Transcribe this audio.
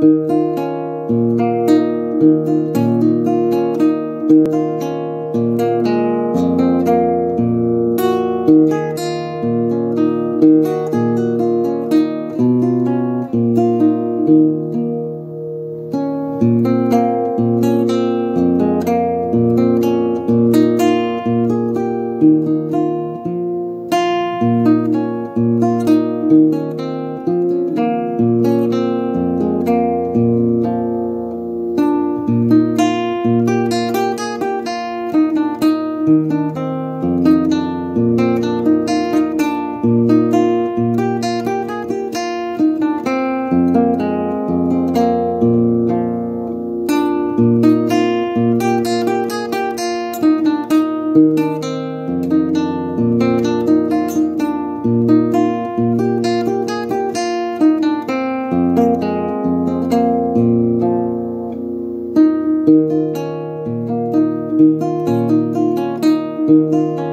Thank you. you